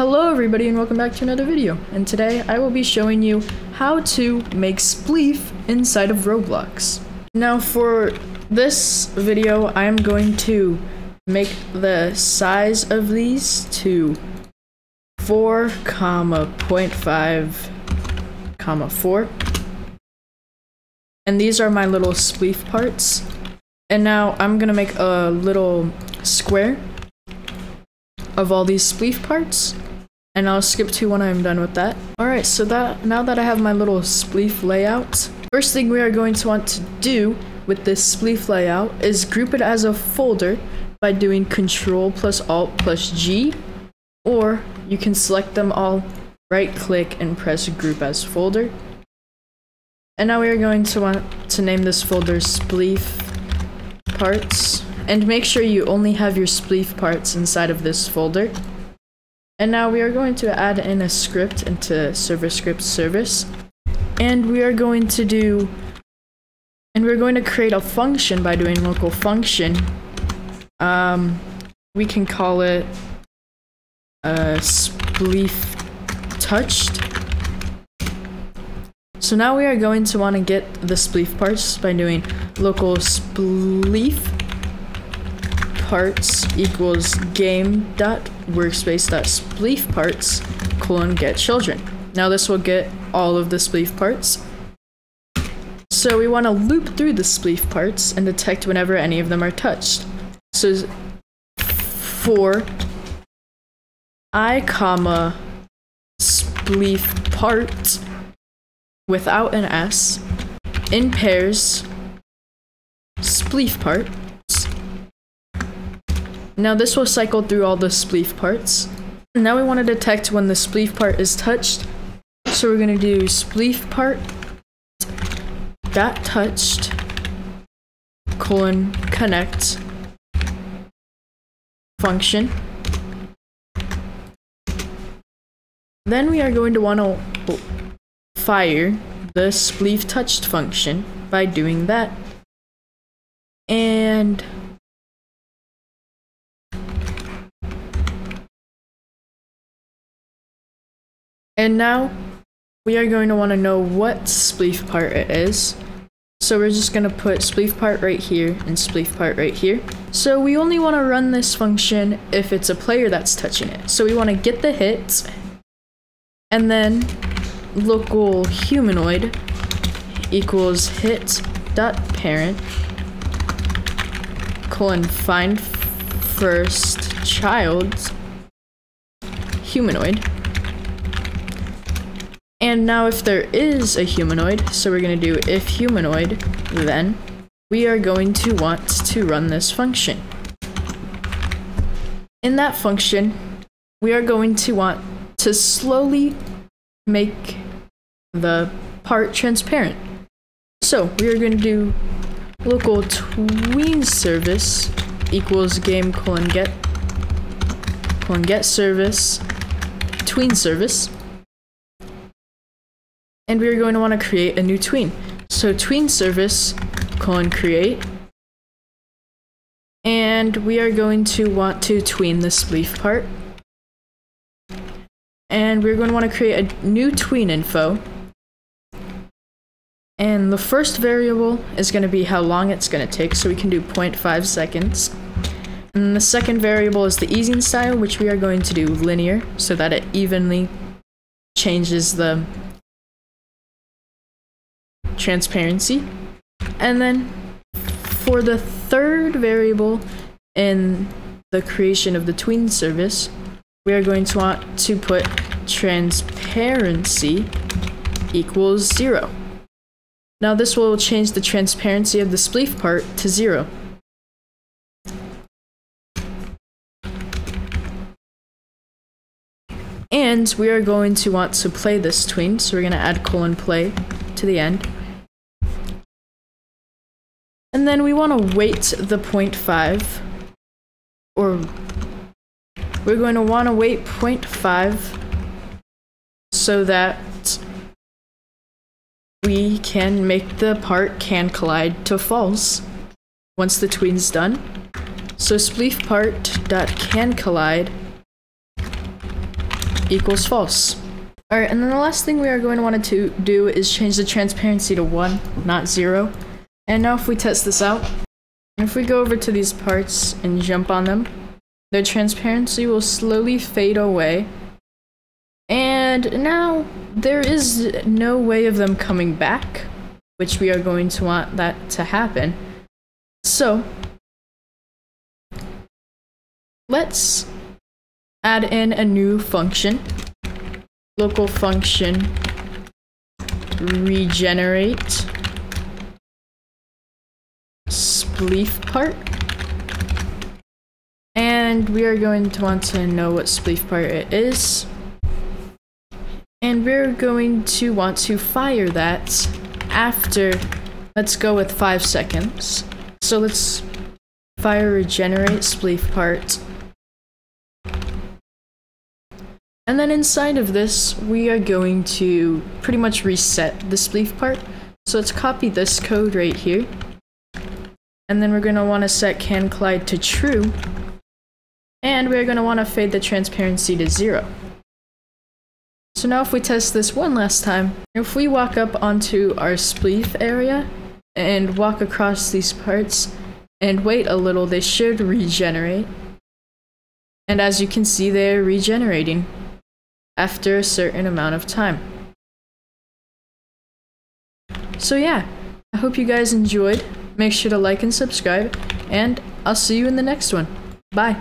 Hello everybody and welcome back to another video. And today I will be showing you how to make spleef inside of Roblox. Now for this video I am going to make the size of these to 4 comma 0.5 comma 4 and these are my little spleef parts and now I'm gonna make a little square of all these spleef parts and I'll skip to when I'm done with that. Alright, so that now that I have my little spleef layout, first thing we are going to want to do with this spleef layout is group it as a folder by doing control plus alt plus G or you can select them all, right click and press group as folder. And now we are going to want to name this folder spleef parts and make sure you only have your spleef parts inside of this folder. And now we are going to add in a script into server script service. And we are going to do, and we're going to create a function by doing local function. Um, we can call it uh, spleef touched. So now we are going to want to get the spleef parts by doing local spleef parts equals game dot workspace dot spleef parts colon get children. Now this will get all of the spleef parts. So we want to loop through the spleef parts and detect whenever any of them are touched. So for i comma spleef part without an s in pairs spleef part now this will cycle through all the spleef parts. Now we want to detect when the spleef part is touched. So we're going to do spleef part dot touched colon connect function. Then we are going to want to fire the spleef touched function by doing that. And And now we are going to want to know what spleef part it is. So we're just going to put spleef part right here and spleef part right here. So we only want to run this function if it's a player that's touching it. So we want to get the hit and then local humanoid equals hit dot parent colon find first child humanoid and now if there is a humanoid, so we're going to do if humanoid, then we are going to want to run this function. In that function, we are going to want to slowly make the part transparent. So we are going to do local tween service equals game colon get colon get service tween service and we are going to want to create a new tween. So tween service colon create. And we are going to want to tween the spleef part. And we're going to want to create a new tween info. And the first variable is going to be how long it's going to take so we can do 0.5 seconds. And the second variable is the easing style which we are going to do linear so that it evenly changes the transparency. And then for the third variable in the creation of the tween service, we are going to want to put transparency equals zero. Now this will change the transparency of the spleef part to zero. And we are going to want to play this tween, so we're going to add colon play to the end. And then we want to wait the 0.5, or we're going to want to wait 0.5 so that we can make the part can collide to false once the tween's done. So spleef part dot can collide equals false. Alright, and then the last thing we are going to want to do is change the transparency to 1, not 0. And now if we test this out, if we go over to these parts and jump on them, their transparency will slowly fade away. And now there is no way of them coming back, which we are going to want that to happen. So, let's add in a new function. Local function regenerate spleef part. And we are going to want to know what spleef part it is. And we're going to want to fire that after, let's go with five seconds. So let's fire regenerate spleef part. And then inside of this, we are going to pretty much reset the spleef part. So let's copy this code right here. And then we're going to want to set can collide to true. And we're going to want to fade the transparency to zero. So now if we test this one last time, if we walk up onto our spleef area and walk across these parts and wait a little, they should regenerate. And as you can see, they're regenerating after a certain amount of time. So yeah, I hope you guys enjoyed. Make sure to like and subscribe, and I'll see you in the next one. Bye.